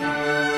Bye.